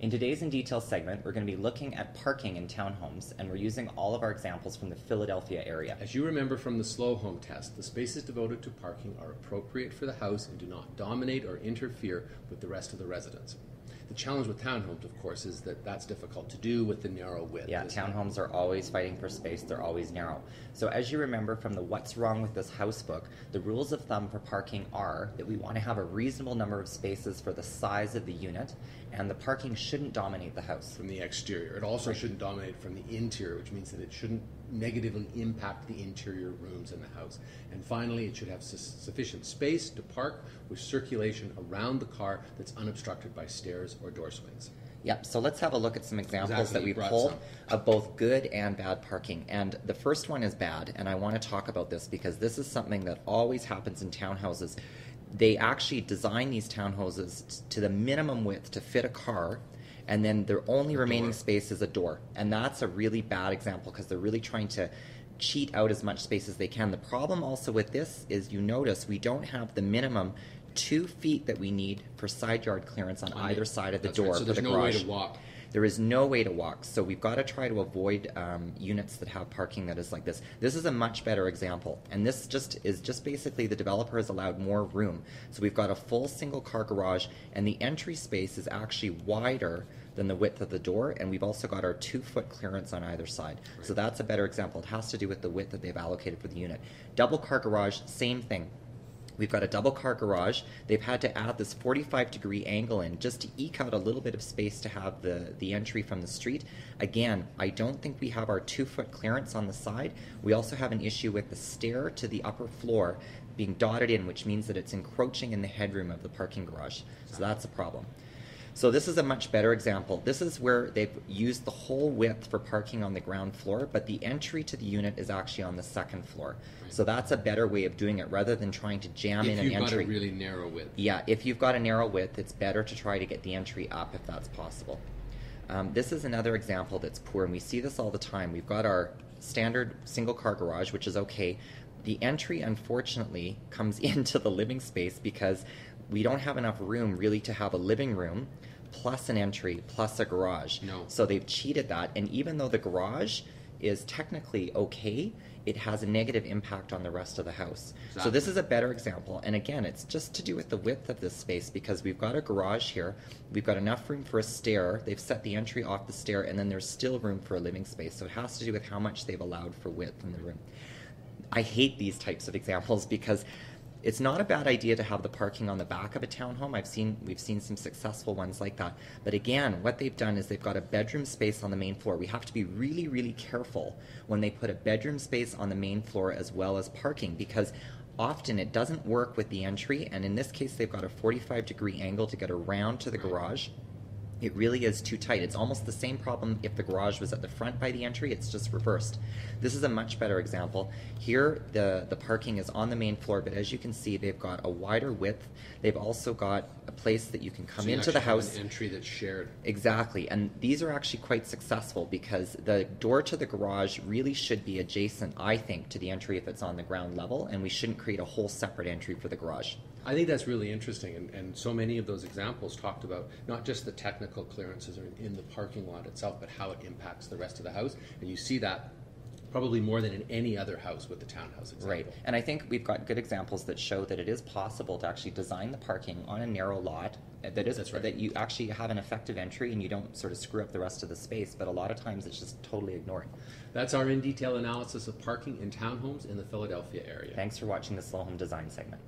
In today's In Detail segment, we're going to be looking at parking in townhomes, and we're using all of our examples from the Philadelphia area. As you remember from the slow home test, the spaces devoted to parking are appropriate for the house and do not dominate or interfere with the rest of the residence. The challenge with townhomes, of course, is that that's difficult to do with the narrow width. Yeah, isn't it? townhomes are always fighting for space, they're always narrow. So, as you remember from the What's Wrong with This House book, the rules of thumb for parking are that we want to have a reasonable number of spaces for the size of the unit, and the parking shouldn't dominate the house. From the exterior. It also shouldn't dominate from the interior, which means that it shouldn't negatively impact the interior rooms in the house. And finally, it should have su- sufficient space to park with circulation around the car that's unobstructed by stairs or door swings. Yep, so let's have a look at some examples Exactly, that we pulled some. of both good and bad parking. And the first one is bad, and I want to talk about this because this is something that always happens in townhouses. They actually design these townhouses to the minimum width to fit a car, and then their only remaining door. space is a door. And that's a really bad example because they're really trying to cheat out as much space as they can. The problem also with this is you notice we don't have the minimum two feet that we need for side yard clearance on either the- side of the that's right, door so for there's the no way garage. to walk. There is no way to walk, so we've got to try to avoid um, units that have parking that is like this. This is a much better example, and this just is just basically the developer has allowed more room. So we've got a full single car garage, and the entry space is actually wider than the width of the door, and we've also got our two foot clearance on either side. So that's a better example. It has to do with the width that they've allocated for the unit. Double car garage, same thing. We've got a double car garage. They've had to add this 45 degree angle in just to eke out a little bit of space to have the, the entry from the street. Again, I don't think we have our two foot clearance on the side. We also have an issue with the stair to the upper floor being dotted in, which means that it's encroaching in the headroom of the parking garage. So that's a problem. So this is a much better example. This is where they've used the whole width for parking on the ground floor, but the entry to the unit is actually on the second floor. So that's a better way of doing it rather than trying to jam in an entry. If you've got a really narrow width. Yeah, if you've got a narrow width, it's better to try to get the entry up if that's possible. Um, this is another example that's poor, and we see this all the time. We've got our standard single car garage, which is okay. The entry, unfortunately, comes into the living space because we don't have enough room really to have a living room plus an entry plus a garage. No. So they've cheated that, and even though the garage is technically okay, it has a negative impact on the rest of the house. Exactly. So this is a better example. And again, it's just to do with the width of this space because we've got a garage here, we've got enough room for a stair, they've set the entry off the stair, and then there's still room for a living space. So it has to do with how much they've allowed for width in the room. I hate these types of examples because it's not a bad idea to have the parking on the back of a townhome. I've seen we've seen some successful ones like that. But again, what they've done is they've got a bedroom space on the main floor. We have to be really really careful when they put a bedroom space on the main floor as well as parking because often it doesn't work with the entry and in this case they've got a 45 degree angle to get around to the garage it really is too tight. It's almost the same problem if the garage was at the front by the entry, it's just reversed. This is a much better example. Here, the, the parking is on the main floor, but as you can see, they've got a wider width. They've also got a place that you can come So you into the house. An entry that's shared. Exactly, and these are actually quite successful because the door to the garage really should be adjacent, I think, to the entry if it's on the ground level, and we shouldn't create a whole separate entry for the garage. I think that's really interesting, and, and so many of those examples talked about not just the technical clearances in, in the parking lot itself, but how it impacts the rest of the house. And you see that probably more than in any other house with the townhouse example. Right, and I think we've got good examples that show that it is possible to actually design the parking on a narrow lot that is right. that you actually have an effective entry and you don't sort of screw up the rest of the space. But a lot of times it's just totally ignored. That's our in detail analysis of parking in townhomes in the Philadelphia area. Thanks for watching the Slow Home Design segment.